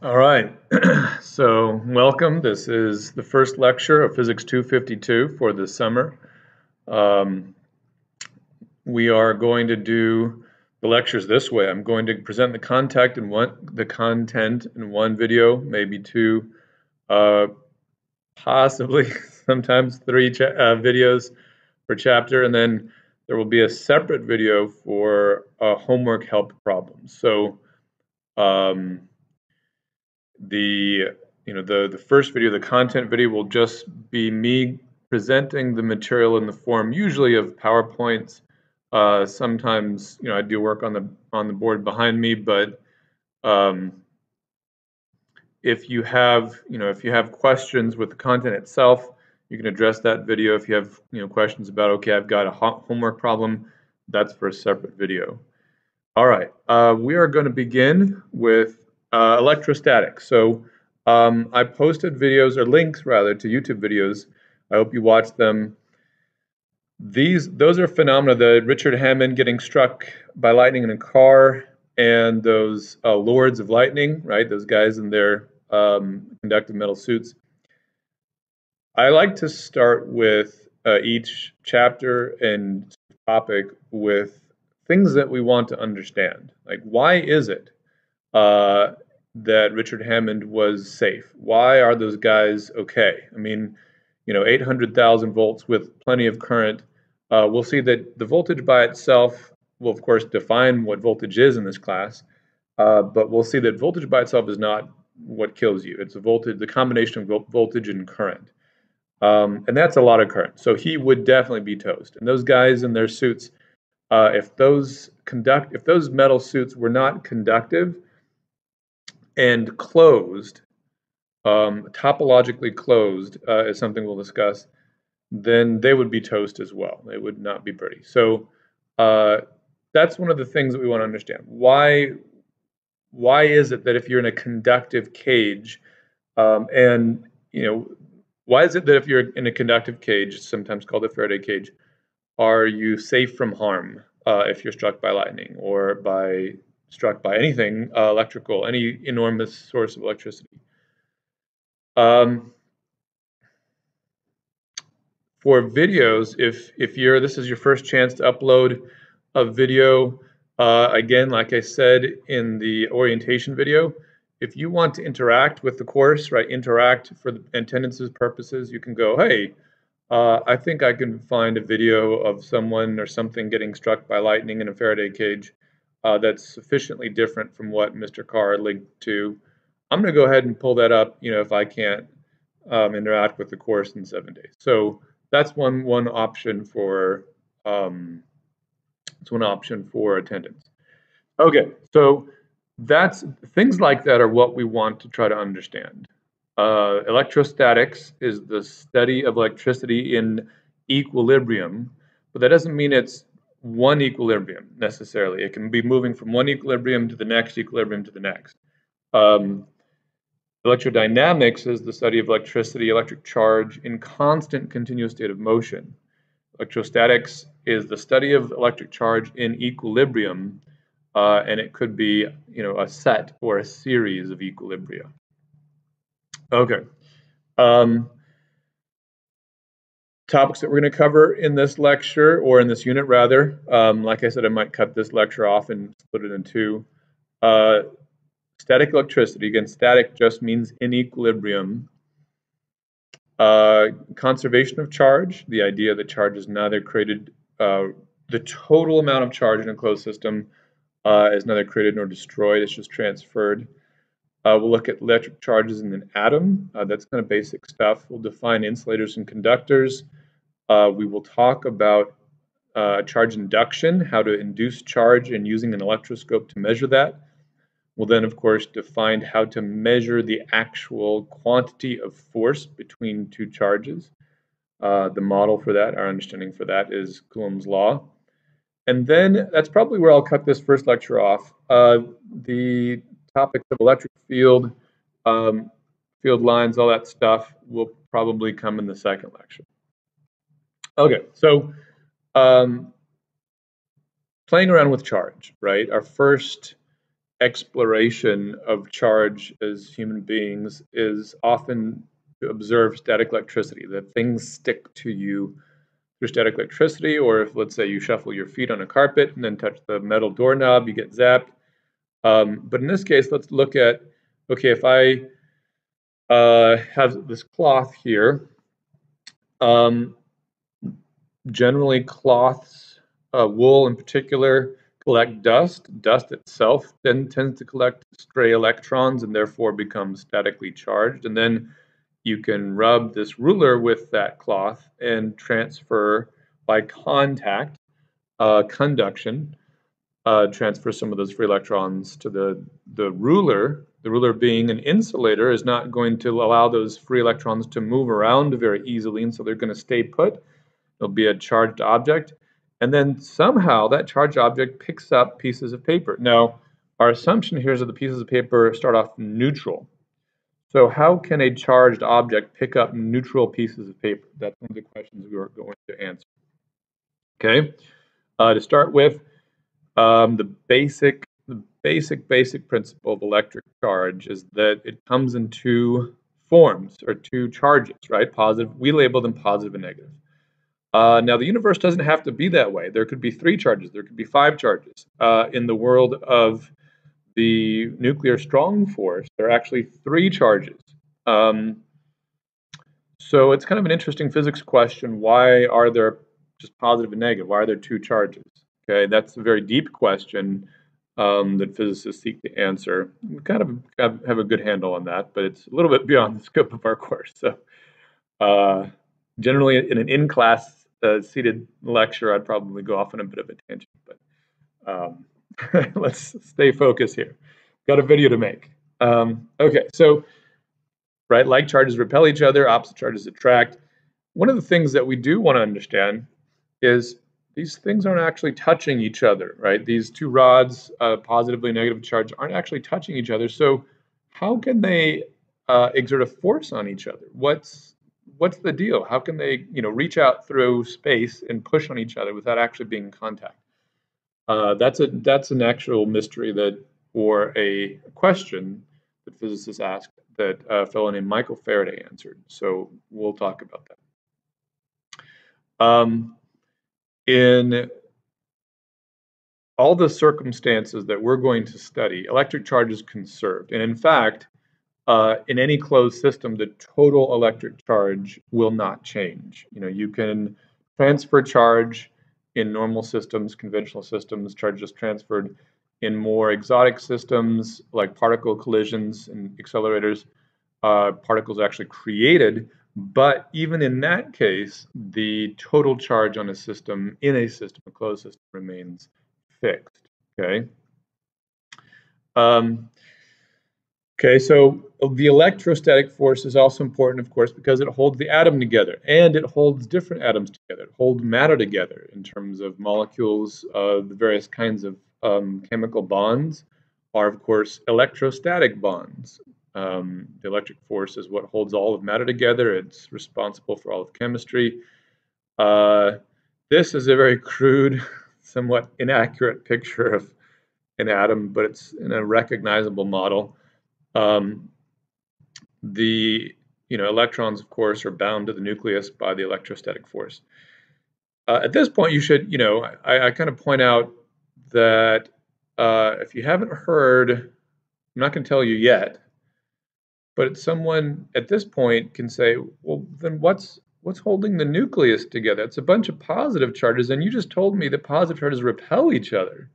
All right, so welcome. This is the first lecture of Physics 252 for the summer. Um, we are going to do the lectures this way. I'm going to present the content in one, the content in one video, maybe two, uh, possibly sometimes three uh, videos per chapter, and then there will be a separate video for uh, homework help problems. So. Um, the you know the the first video, the content video, will just be me presenting the material in the form usually of PowerPoints. Uh, sometimes you know I do work on the on the board behind me, but um, if you have you know if you have questions with the content itself, you can address that video. If you have you know questions about okay, I've got a homework problem, that's for a separate video. All right, uh, we are going to begin with uh, electrostatics. So um, I posted videos or links rather to YouTube videos. I hope you watch them. These those are phenomena. The Richard Hammond getting struck by lightning in a car, and those uh, lords of lightning, right? Those guys in their um, conductive metal suits. I like to start with uh, each chapter and topic with things that we want to understand. Like, why is it uh, that Richard Hammond was safe. Why are those guys okay? I mean, you know, 800,000 volts with plenty of current. Uh, we'll see that the voltage by itself will, of course, define what voltage is in this class, uh, but we'll see that voltage by itself is not what kills you. It's a voltage, the combination of voltage and current. Um, and that's a lot of current. So he would definitely be toast. And those guys in their suits, uh, if those conduct, if those metal suits were not conductive, and closed, um, topologically closed, uh, is something we'll discuss, then they would be toast as well. They would not be pretty. So uh, that's one of the things that we want to understand. Why, why is it that if you're in a conductive cage, um, and you know, why is it that if you're in a conductive cage, sometimes called a Faraday cage, are you safe from harm uh, if you're struck by lightning or by struck by anything uh, electrical, any enormous source of electricity. Um, for videos, if if you're this is your first chance to upload a video, uh, again, like I said in the orientation video, if you want to interact with the course, right, interact for the attendances purposes, you can go, hey, uh, I think I can find a video of someone or something getting struck by lightning in a Faraday cage uh, that's sufficiently different from what Mr. Carr linked to. I'm going to go ahead and pull that up, you know, if I can't um, interact with the course in seven days. So that's one one option for um, it's one option for attendance. Okay, so that's things like that are what we want to try to understand. Uh, electrostatics is the study of electricity in equilibrium, but that doesn't mean it's one equilibrium necessarily. It can be moving from one equilibrium to the next equilibrium to the next. Um, electrodynamics is the study of electricity, electric charge in constant continuous state of motion. Electrostatics is the study of electric charge in equilibrium, uh, and it could be, you know, a set or a series of equilibria. Okay. Um, topics that we're going to cover in this lecture or in this unit rather. Um, like I said, I might cut this lecture off and split it in two. Uh, static electricity, again, static just means in equilibrium. Uh, conservation of charge, the idea that charge is neither created, uh, the total amount of charge in a closed system uh, is neither created nor destroyed, it's just transferred. Uh, we'll look at electric charges in an atom. Uh, that's kind of basic stuff. We'll define insulators and conductors. Uh, we will talk about uh, charge induction, how to induce charge and using an electroscope to measure that. We'll then, of course, define how to measure the actual quantity of force between two charges. Uh, the model for that, our understanding for that is Coulomb's law. And then that's probably where I'll cut this first lecture off. Uh, the topics of electric field, um, field lines, all that stuff will probably come in the second lecture. Okay, so um, playing around with charge, right? Our first exploration of charge as human beings is often to observe static electricity, that things stick to you through static electricity, or if, let's say, you shuffle your feet on a carpet and then touch the metal doorknob, you get zapped. Um, but in this case, let's look at, okay, if I uh, have this cloth here, um, generally cloths, uh, wool in particular, collect dust. Dust itself then tends to collect stray electrons and therefore becomes statically charged. And then you can rub this ruler with that cloth and transfer by contact, uh, conduction, uh, transfer some of those free electrons to the, the ruler. The ruler being an insulator is not going to allow those free electrons to move around very easily, and so they're going to stay put. It'll be a charged object. And then somehow that charged object picks up pieces of paper. Now, our assumption here is that the pieces of paper start off neutral. So how can a charged object pick up neutral pieces of paper? That's one of the questions we are going to answer. Okay, uh, to start with, um, the basic, the basic, basic principle of electric charge is that it comes in two forms or two charges, right? Positive, we label them positive and negative. Uh, now, the universe doesn't have to be that way. There could be three charges, there could be five charges. Uh, in the world of the nuclear strong force, there are actually three charges. Um, so it's kind of an interesting physics question. Why are there just positive and negative? Why are there two charges? Okay, that's a very deep question um, that physicists seek to answer. We kind of have, a good handle on that, but it's a little bit beyond the scope of our course. So uh, generally in an in-class uh, seated lecture, I'd probably go off on a bit of a tangent, but um, let's stay focused here. Got a video to make. Um, okay, so right, like charges repel each other, opposite charges attract. One of the things that we do want to understand is these things aren't actually touching each other, right? These two rods, uh, positively negative charge, aren't actually touching each other. So how can they uh, exert a force on each other? What's what's the deal? How can they, you know, reach out through space and push on each other without actually being in contact? Uh, that's a that's an actual mystery that, or a question that physicists asked that a fellow named Michael Faraday answered. So we'll talk about that. Um, in all the circumstances that we're going to study, electric charge is conserved, and in fact, uh, in any closed system, the total electric charge will not change. You know, you can transfer charge in normal systems, conventional systems, charge is transferred. In more exotic systems like particle collisions and accelerators, uh, particles are actually created. But even in that case, the total charge on a system, in a system, a closed system, remains fixed. Okay. Um, Okay, so the electrostatic force is also important, of course, because it holds the atom together and it holds different atoms together. It holds matter together in terms of molecules. Uh, the various kinds of um, chemical bonds are, of course, electrostatic bonds. Um, the electric force is what holds all of matter together. It's responsible for all of chemistry. Uh, this is a very crude, somewhat inaccurate picture of an atom, but it's in a recognizable model. Um, the you know electrons, of course, are bound to the nucleus by the electrostatic force. Uh, at this point, you should you know I, I kind of point out that uh, if you haven't heard, I'm not going to tell you yet, but someone at this point can say, well, then what's what's holding the nucleus together? It's a bunch of positive charges, and you just told me that positive charges repel each other.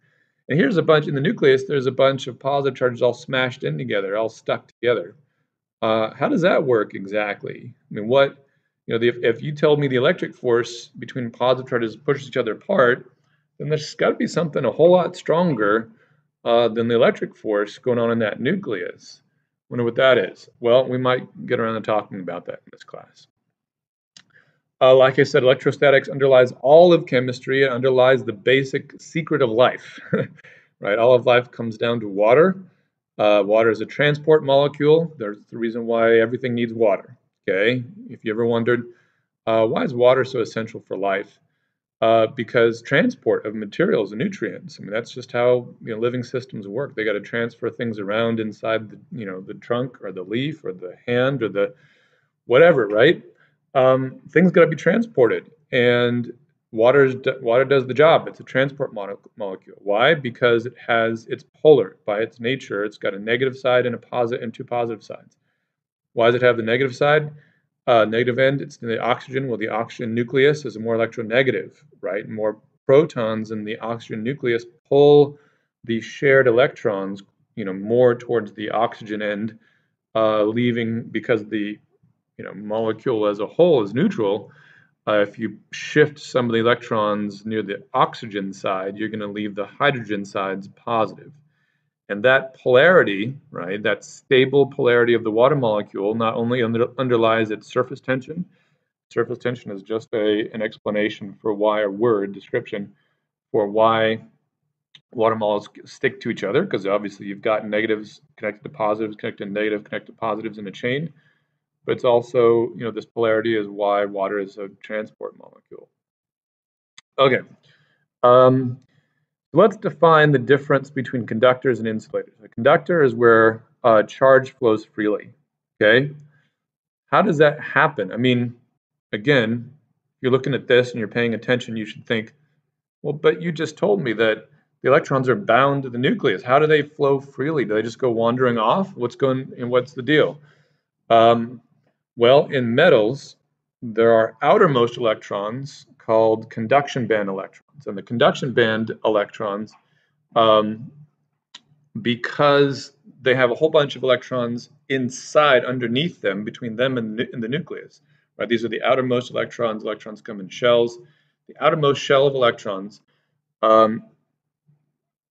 And here's a bunch in the nucleus, there's a bunch of positive charges all smashed in together, all stuck together. Uh, how does that work exactly? I mean, what, you know, the, if you tell me the electric force between positive charges pushes each other apart, then there's got to be something a whole lot stronger uh, than the electric force going on in that nucleus. Wonder what that is. Well, we might get around to talking about that in this class. Uh, like I said, electrostatics underlies all of chemistry. It underlies the basic secret of life, right? All of life comes down to water. Uh, water is a transport molecule. There's the reason why everything needs water. Okay, if you ever wondered uh, why is water so essential for life, uh, because transport of materials and nutrients. I mean, that's just how you know living systems work. They got to transfer things around inside the you know the trunk or the leaf or the hand or the whatever, right? Um, things got to be transported, and water water does the job. It's a transport molecule. Why? Because it has it's polar by its nature. It's got a negative side and a positive and two positive sides. Why does it have the negative side? Uh, negative end, it's in the oxygen. Well, the oxygen nucleus is more electronegative, right? More protons in the oxygen nucleus pull the shared electrons, you know, more towards the oxygen end, uh, leaving because the you know molecule as a whole is neutral. Uh, if you shift some of the electrons near the oxygen side, you're going to leave the hydrogen sides positive. And that polarity, right, that stable polarity of the water molecule not only under, underlies its surface tension, surface tension is just a, an explanation for why, a word description for why water molecules stick to each other, because obviously you've got negatives connected to positives, connected to negative, connected to positives in a chain. But it's also, you know, this polarity is why water is a transport molecule. Okay. Um, let's define the difference between conductors and insulators. A conductor is where uh, charge flows freely. Okay, how does that happen? I mean, again, if you're looking at this and you're paying attention, you should think, well, but you just told me that the electrons are bound to the nucleus. How do they flow freely? Do they just go wandering off? What's going and what's the deal? Um, well, in metals, there are outermost electrons called conduction band electrons. And the conduction band electrons, um, because they have a whole bunch of electrons inside, underneath them, between them and, and the nucleus. Right? These are the outermost electrons. Electrons come in shells. The outermost shell of electrons um,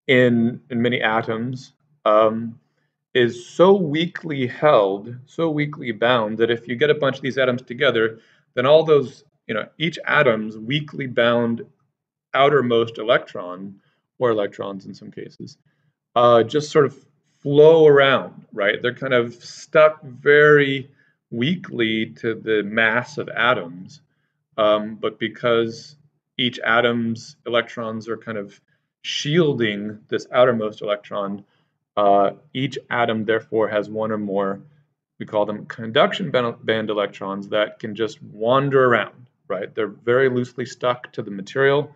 in, in many atoms um, is so weakly held, so weakly bound, that if you get a bunch of these atoms together, then all those you know, each atom's weakly bound outermost electron, or electrons in some cases, uh, just sort of flow around, right? They're kind of stuck very weakly to the mass of atoms, um, but because each atom's electrons are kind of shielding this outermost electron, uh, each atom therefore has one or more, we call them conduction band electrons that can just wander around right? They're very loosely stuck to the material,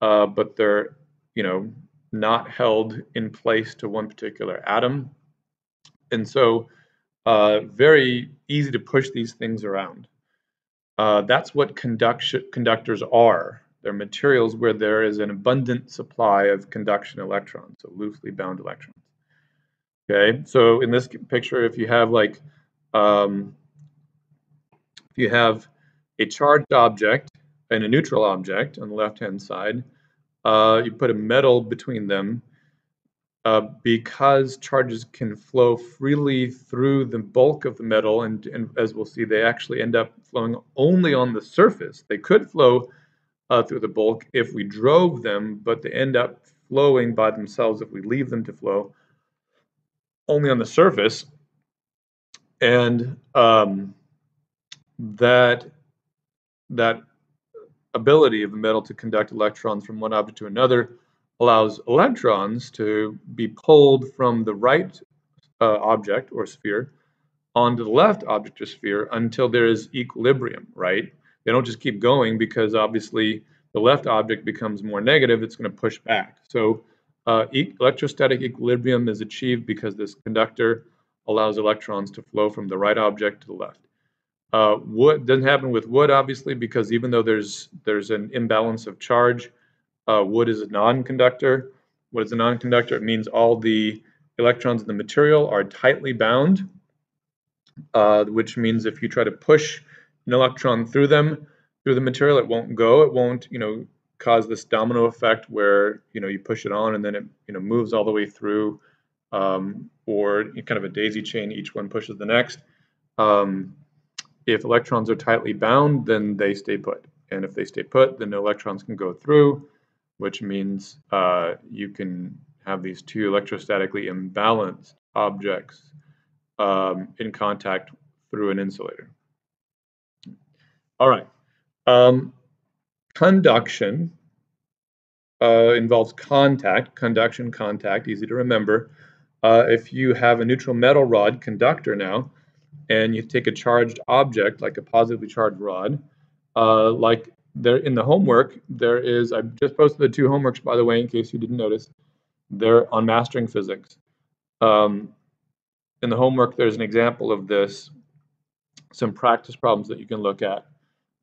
uh, but they're, you know, not held in place to one particular atom. And so uh, very easy to push these things around. Uh, that's what conductors are. They're materials where there is an abundant supply of conduction electrons, so loosely bound electrons. Okay, so in this picture, if you have like, um, if you have a charged object and a neutral object on the left-hand side. Uh, you put a metal between them uh, because charges can flow freely through the bulk of the metal, and, and, as we'll see, they actually end up flowing only on the surface. They could flow uh, through the bulk if we drove them, but they end up flowing by themselves if we leave them to flow only on the surface. And um, that that ability of the metal to conduct electrons from one object to another allows electrons to be pulled from the right uh, object or sphere onto the left object or sphere until there is equilibrium, right? They don't just keep going because obviously the left object becomes more negative, it's going to push back. So uh, e electrostatic equilibrium is achieved because this conductor allows electrons to flow from the right object to the left. Uh, wood doesn't happen with wood, obviously, because even though there's there's an imbalance of charge, uh, wood is a non-conductor. What is a non-conductor? It means all the electrons in the material are tightly bound, uh, which means if you try to push an electron through them, through the material, it won't go. It won't, you know, cause this domino effect where you know you push it on and then it you know moves all the way through, um, or kind of a daisy chain. Each one pushes the next. Um, if electrons are tightly bound, then they stay put. And if they stay put, then the electrons can go through, which means uh, you can have these two electrostatically imbalanced objects um, in contact through an insulator. All right. Um, conduction uh, involves contact, conduction, contact, easy to remember. Uh, if you have a neutral metal rod conductor now, and you take a charged object like a positively charged rod, uh, like there in the homework, there is, I just posted the two homeworks by the way, in case you didn't notice. They're on mastering physics. Um, in the homework, there's an example of this, some practice problems that you can look at.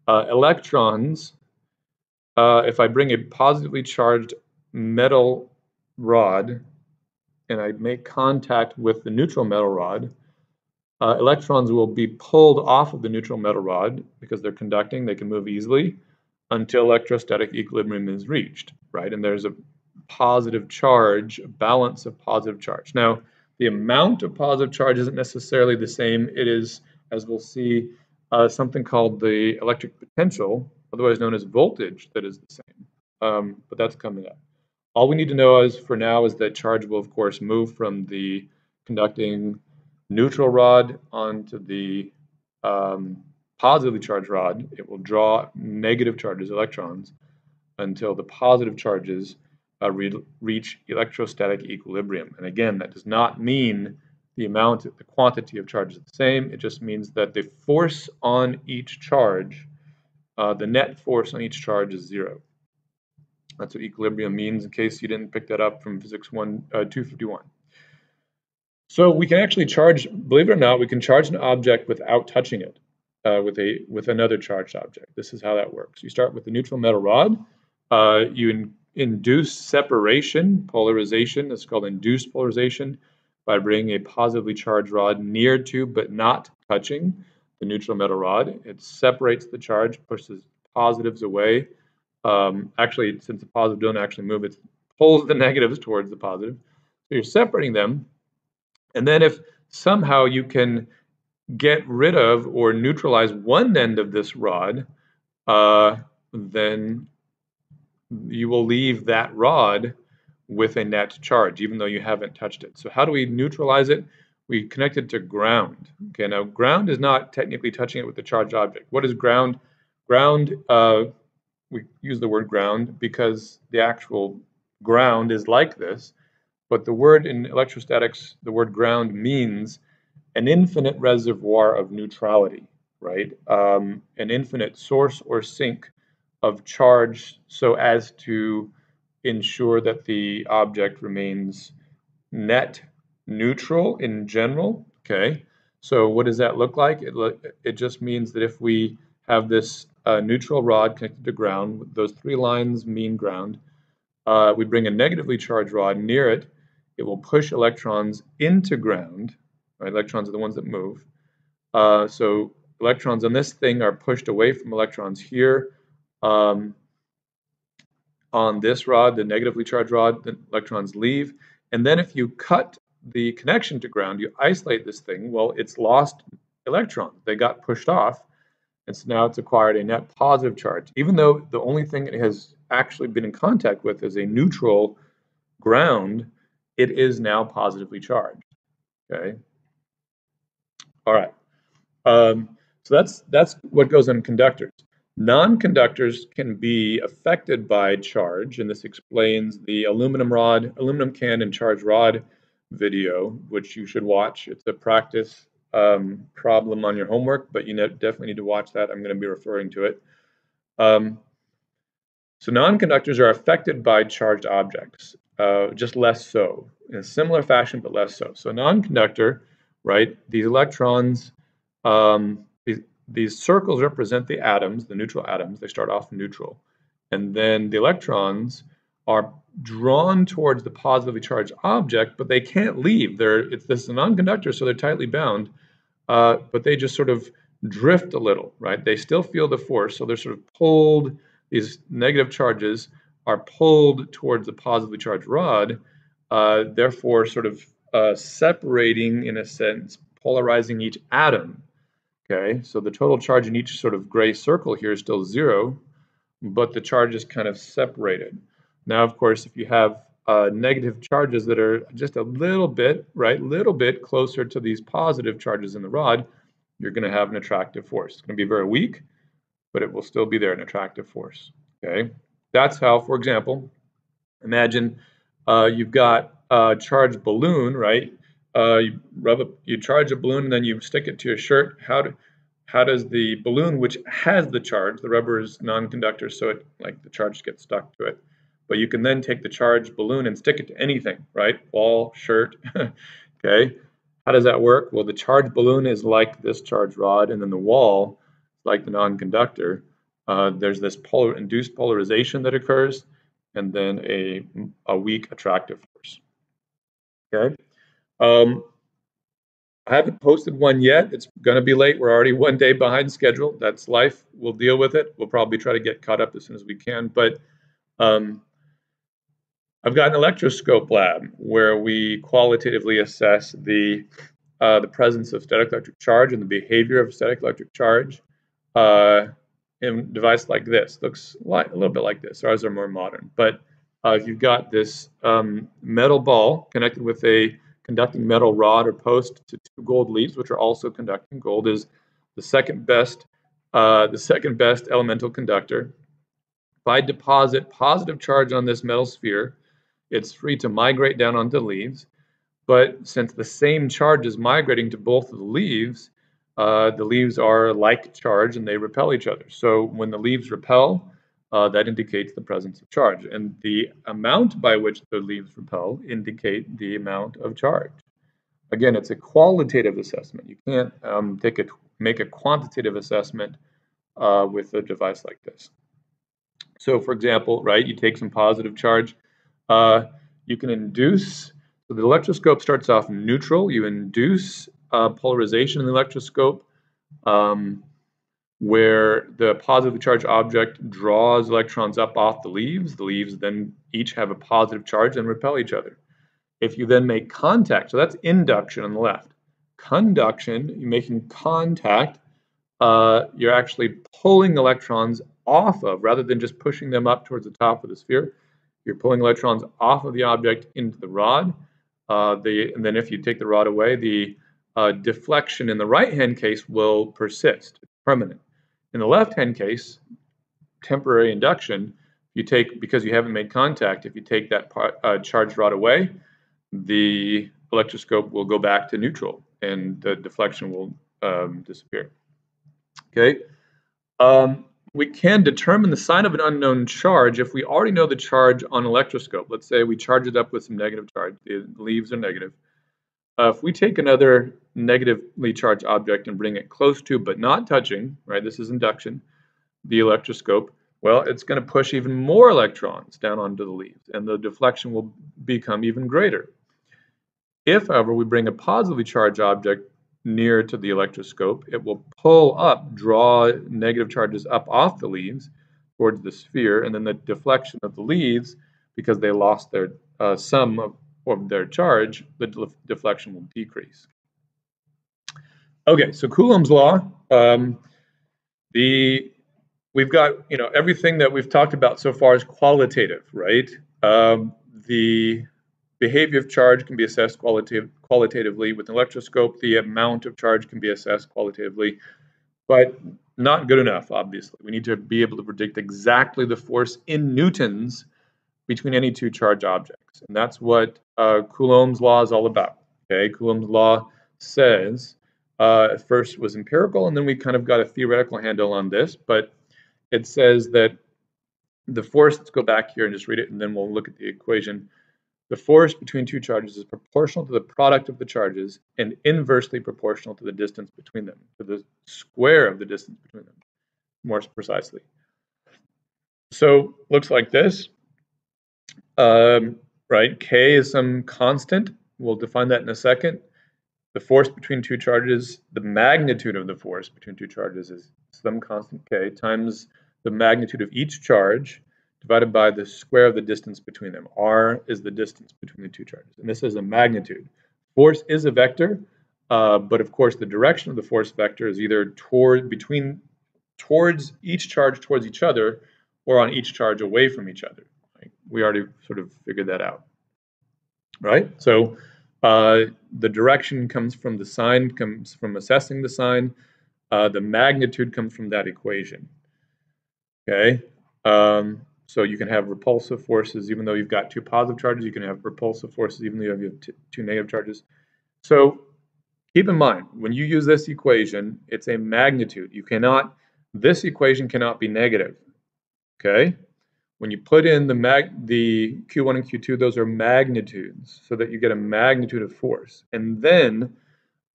Uh, electrons, uh, if I bring a positively charged metal rod and I make contact with the neutral metal rod, uh, electrons will be pulled off of the neutral metal rod because they're conducting, they can move easily until electrostatic equilibrium is reached, right? And there's a positive charge, a balance of positive charge. Now, the amount of positive charge isn't necessarily the same. It is, as we'll see, uh, something called the electric potential, otherwise known as voltage, that is the same. Um, but that's coming up. All we need to know is for now is that charge will, of course, move from the conducting neutral rod onto the um, positively charged rod. It will draw negative charges, electrons, until the positive charges uh, re reach electrostatic equilibrium. And again, that does not mean the amount, the quantity of charge is the same. It just means that the force on each charge, uh, the net force on each charge is zero. That's what equilibrium means in case you didn't pick that up from physics 1, uh, 251. So we can actually charge, believe it or not, we can charge an object without touching it uh, with a with another charged object. This is how that works. You start with the neutral metal rod. Uh, you induce separation, polarization, it's called induced polarization, by bringing a positively charged rod near to but not touching the neutral metal rod. It separates the charge, pushes positives away. Um, actually, since the positives don't actually move, it pulls the negatives towards the positive. So you're separating them. And then if somehow you can get rid of or neutralize one end of this rod, uh, then you will leave that rod with a net charge, even though you haven't touched it. So how do we neutralize it? We connect it to ground. Okay, now ground is not technically touching it with the charged object. What is ground? Ground, uh, we use the word ground because the actual ground is like this, but the word in electrostatics, the word ground means an infinite reservoir of neutrality, right? Um, an infinite source or sink of charge so as to ensure that the object remains net neutral in general. Okay, so what does that look like? It, it just means that if we have this uh, neutral rod connected to ground, those three lines mean ground, uh, we bring a negatively charged rod near it, it will push electrons into ground. Right? Electrons are the ones that move. Uh, so electrons on this thing are pushed away from electrons here um, on this rod, the negatively charged rod, the electrons leave. And then if you cut the connection to ground, you isolate this thing, well, it's lost electrons. They got pushed off. And so now it's acquired a net positive charge, even though the only thing it has actually been in contact with is a neutral ground, it is now positively charged. Okay. All right. Um, so that's that's what goes on conductors. Non-conductors can be affected by charge, and this explains the aluminum rod, aluminum can and charge rod video, which you should watch. It's a practice um, problem on your homework, but you definitely need to watch that. I'm going to be referring to it. Um, so non-conductors are affected by charged objects, uh, just less so, in a similar fashion, but less so. So non-conductor, right, these electrons um, these circles represent the atoms, the neutral atoms. They start off neutral. And then the electrons are drawn towards the positively charged object, but they can't leave. They're, it's, this is a non-conductor, so they're tightly bound, uh, but they just sort of drift a little, right? They still feel the force, so they're sort of pulled, these negative charges are pulled towards the positively charged rod, uh, therefore sort of uh, separating, in a sense, polarizing each atom. Okay, so the total charge in each sort of gray circle here is still zero, but the charge is kind of separated. Now, of course, if you have uh, negative charges that are just a little bit, right, little bit closer to these positive charges in the rod, you're going to have an attractive force. It's going to be very weak, but it will still be there, an attractive force. Okay, that's how, for example, imagine uh, you've got a charged balloon, right? Uh, you rub a, you charge a balloon and then you stick it to your shirt. How do, how does the balloon, which has the charge, the rubber is non-conductor, so it like the charge gets stuck to it. But you can then take the charged balloon and stick it to anything, right? Wall, shirt, okay? How does that work? Well, the charged balloon is like this charge rod, and then the wall, is like the non-conductor. Uh, there's this polar induced polarization that occurs, and then a, a weak attractive force. Okay. Um, I haven't posted one yet. It's going to be late. We're already one day behind schedule. That's life. We'll deal with it. We'll probably try to get caught up as soon as we can. But um, I've got an electroscope lab where we qualitatively assess the uh, the presence of static electric charge and the behavior of static electric charge uh, a device like this. Looks like, a little bit like this. Ours are more modern. But uh, you've got this um, metal ball connected with a conducting metal rod or post to two gold leaves, which are also conducting. Gold is the second best, uh, the second best elemental conductor. If I deposit positive charge on this metal sphere, it's free to migrate down onto leaves. But since the same charge is migrating to both of the leaves, uh, the leaves are like charge and they repel each other. So when the leaves repel, uh, that indicates the presence of charge. And the amount by which the leaves repel indicate the amount of charge. Again, it's a qualitative assessment. You can't um, take a, make a quantitative assessment uh, with a device like this. So for example, right, you take some positive charge, uh, you can induce, so the electroscope starts off neutral, you induce uh, polarization in the electroscope um, where the positively charged object draws electrons up off the leaves. The leaves then each have a positive charge and repel each other. If you then make contact, so that's induction on the left. Conduction, you're making contact, uh, you're actually pulling electrons off of, rather than just pushing them up towards the top of the sphere, you're pulling electrons off of the object into the rod. Uh, the, and then if you take the rod away, the uh, deflection in the right-hand case will persist, permanent. In the left-hand case, temporary induction, you take, because you haven't made contact, if you take that part, uh, charged rod away, the electroscope will go back to neutral and the deflection will um, disappear. Okay. Um, we can determine the sign of an unknown charge if we already know the charge on electroscope. Let's say we charge it up with some negative charge. The leaves are negative. Uh, if we take another negatively charged object and bring it close to but not touching, right, this is induction, the electroscope, well, it's going to push even more electrons down onto the leaves and the deflection will become even greater. If, however, we bring a positively charged object near to the electroscope, it will pull up, draw negative charges up off the leaves towards the sphere, and then the deflection of the leaves, because they lost their uh, sum of, of, their charge, the deflection will decrease. Okay, so Coulomb's law, um, the we've got you know everything that we've talked about so far is qualitative, right? Um, the behavior of charge can be assessed qualitative, qualitatively with an electroscope. The amount of charge can be assessed qualitatively, but not good enough, obviously. We need to be able to predict exactly the force in newtons between any two charge objects. And that's what uh, Coulomb's law is all about. Okay, Coulomb's law says, uh, at first was empirical, and then we kind of got a theoretical handle on this, but it says that the force, let's go back here and just read it, and then we'll look at the equation. The force between two charges is proportional to the product of the charges and inversely proportional to the distance between them, to the square of the distance between them, more precisely. So looks like this, um, right? K is some constant. We'll define that in a second. The force between two charges, the magnitude of the force between two charges is some constant K times the magnitude of each charge divided by the square of the distance between them. R is the distance between the two charges. And this is a magnitude. Force is a vector, uh, but of course the direction of the force vector is either toward between towards each charge towards each other or on each charge away from each other. We already sort of figured that out. Right? So uh, the direction comes from the sign, comes from assessing the sign. Uh, the magnitude comes from that equation. Okay, Um, so you can have repulsive forces even though you've got two positive charges. You can have repulsive forces even though you have two negative charges. So keep in mind, when you use this equation, it's a magnitude. You cannot, this equation cannot be negative, okay? When you put in the mag, the Q1 and Q2, those are magnitudes, so that you get a magnitude of force. And then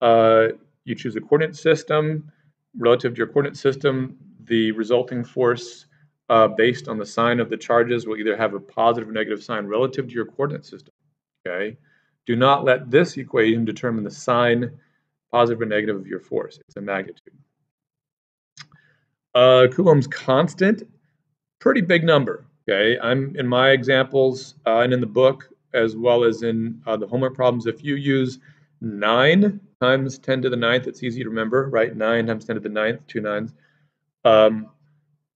uh, you choose a coordinate system. Relative to your coordinate system, the resulting force uh, based on the sign of the charges will either have a positive or negative sign relative to your coordinate system. Okay. Do not let this equation determine the sign, positive or negative of your force. It's a magnitude. Uh, Coulomb's constant, pretty big number. Okay, I'm in my examples uh, and in the book, as well as in uh, the homework problems. If you use nine times 10 to the ninth, it's easy to remember, right? Nine times 10 to the ninth, two nines. Um,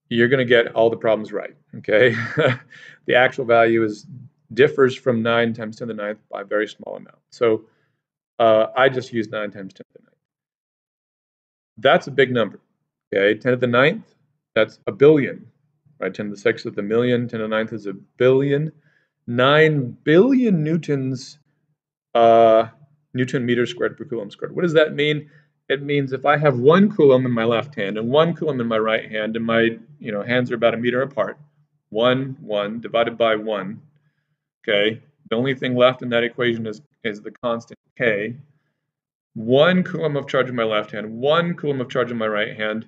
you're going to get all the problems right. Okay, the actual value is differs from nine times 10 to the ninth by a very small amount. So uh, I just use nine times 10 to the ninth. That's a big number. Okay, 10 to the ninth, that's a billion. Right, 10 to the sixth is a million. 10 to the ninth is a billion. Nine billion newtons, uh, newton meters squared per coulomb squared. What does that mean? it means if I have one coulomb in my left hand and one coulomb in my right hand, and my you know hands are about a meter apart, one one divided by one, okay. The only thing left in that equation is is the constant k. One coulomb of charge in my left hand, one coulomb of charge in my right hand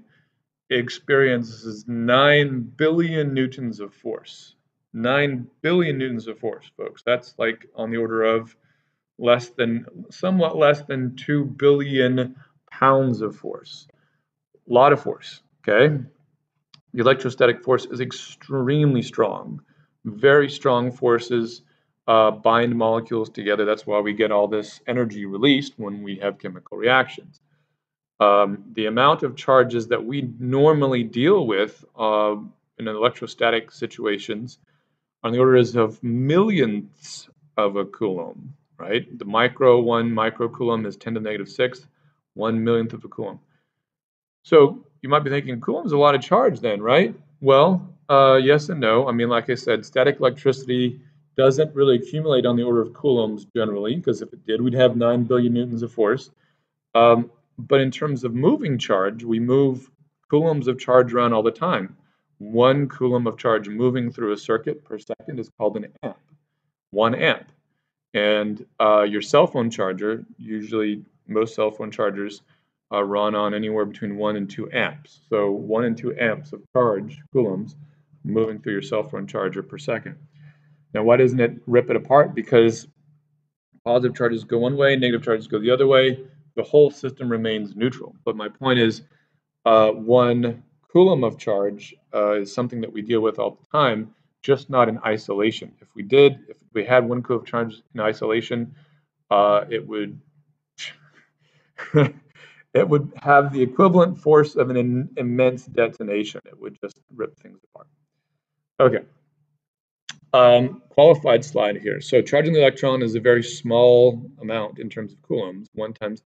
experiences nine billion newtons of force. Nine billion newtons of force, folks. That's like on the order of less than, somewhat less than two billion pounds of force. A lot of force, okay? The electrostatic force is extremely strong. Very strong forces uh, bind molecules together. That's why we get all this energy released when we have chemical reactions. Um, the amount of charges that we normally deal with uh, in electrostatic situations on the orders of millions of a coulomb, right? The micro one microcoulomb is 10 to the negative 6 one millionth of a coulomb. So you might be thinking, coulomb's is a lot of charge then, right? Well, uh, yes and no. I mean, like I said, static electricity doesn't really accumulate on the order of coulombs generally, because if it did, we'd have 9 billion newtons of force. Um, but in terms of moving charge, we move coulombs of charge around all the time. One coulomb of charge moving through a circuit per second is called an amp, one amp. And uh, your cell phone charger usually most cell phone chargers uh, run on anywhere between 1 and 2 amps. So 1 and 2 amps of charge, coulombs, moving through your cell phone charger per second. Now, why doesn't it rip it apart? Because positive charges go one way, negative charges go the other way. The whole system remains neutral. But my point is, uh, one coulomb of charge uh, is something that we deal with all the time, just not in isolation. If we did, if we had one coulomb of charge in isolation, uh, it would it would have the equivalent force of an in, immense detonation. It would just rip things apart. Okay. Um, qualified slide here. So charging the electron is a very small amount in terms of coulombs, 1 times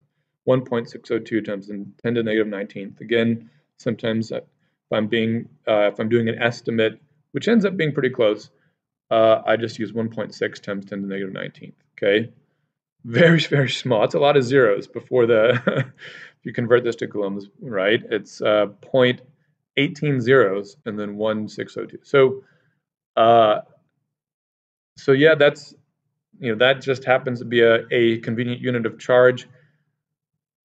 1.602 times 10 to the negative 19th. Again, sometimes if I'm being uh, if I'm doing an estimate, which ends up being pretty close, uh, I just use 1.6 times 10 to the negative 19th. Okay, very very small. It's a lot of zeros before the. if you convert this to coulombs, right? It's uh, 0.18 zeros and then 1602. So, uh, so yeah, that's you know that just happens to be a, a convenient unit of charge.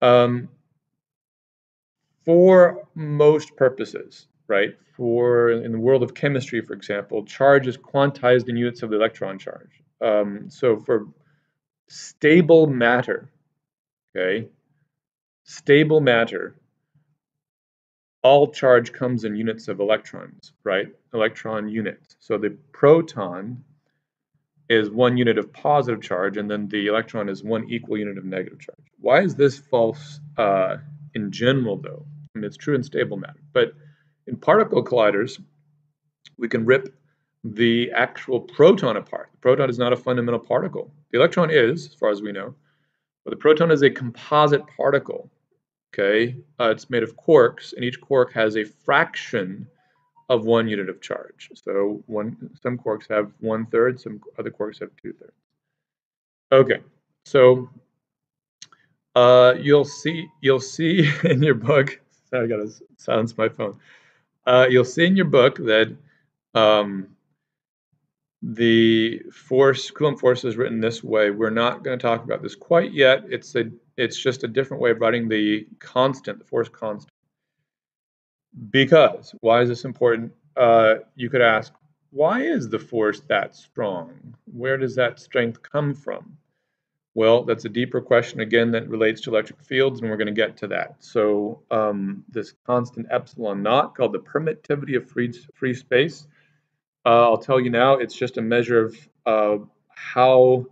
Um, for most purposes, right? For in the world of chemistry, for example, charge is quantized in units of the electron charge. Um, so for stable matter, okay, stable matter, all charge comes in units of electrons, right? Electron units. So the proton is one unit of positive charge, and then the electron is one equal unit of negative charge. Why is this false uh, in general, though? I mean, it's true in stable matter, but in particle colliders, we can rip the actual proton apart. The proton is not a fundamental particle. The electron is, as far as we know, but the proton is a composite particle. Okay, uh, it's made of quarks, and each quark has a fraction of one unit of charge. So one, some quarks have one third, some other quarks have two thirds. Okay, so uh, you'll see you'll see in your book. Sorry, I gotta silence my phone. Uh, you'll see in your book that um, the force Coulomb force is written this way. We're not going to talk about this quite yet. It's a it's just a different way of writing the constant, the force constant. Because why is this important? Uh, you could ask, why is the force that strong? Where does that strength come from? Well, that's a deeper question again that relates to electric fields, and we're going to get to that. So um, this constant epsilon naught called the permittivity of free, free space, uh, I'll tell you now, it's just a measure of uh, how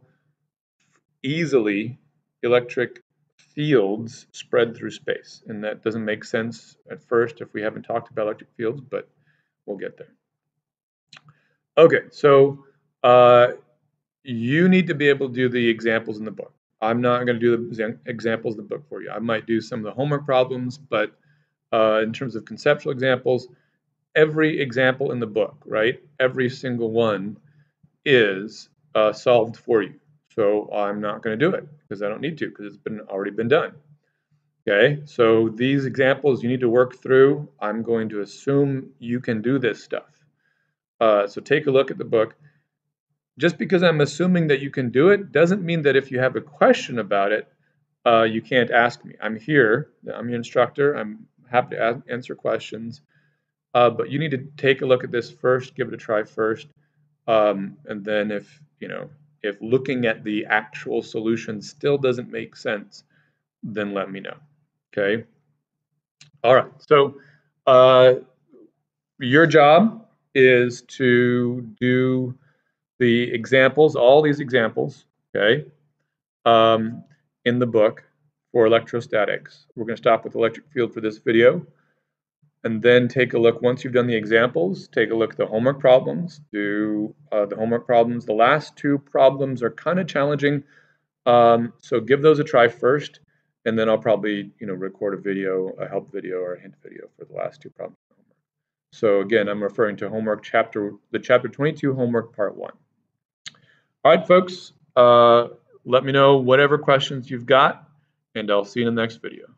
easily electric fields spread through space. And that doesn't make sense at first if we haven't talked about electric fields, but we'll get there. Okay, so uh, you need to be able to do the examples in the book. I'm not going to do the examples in the book for you. I might do some of the homework problems, but uh, in terms of conceptual examples, every example in the book, right, every single one is uh, solved for you. So I'm not going to do it because I don't need to because it's been already been done. Okay, so these examples you need to work through. I'm going to assume you can do this stuff. Uh, so take a look at the book. Just because I'm assuming that you can do it doesn't mean that if you have a question about it, uh, you can't ask me. I'm here. I'm your instructor. I'm happy to answer questions. Uh, but you need to take a look at this first, give it a try first, um, and then if you know if looking at the actual solution still doesn't make sense, then let me know. Okay. All right. So uh, your job is to do the examples, all these examples, okay, um, in the book for electrostatics. We're going to stop with electric field for this video and then take a look, once you've done the examples, take a look at the homework problems, do uh, the homework problems. The last two problems are kind of challenging, um, so give those a try first, and then I'll probably you know record a video, a help video or a hint video for the last two problems. So again, I'm referring to homework chapter, the chapter 22 homework part one. All right, folks, uh, let me know whatever questions you've got, and I'll see you in the next video.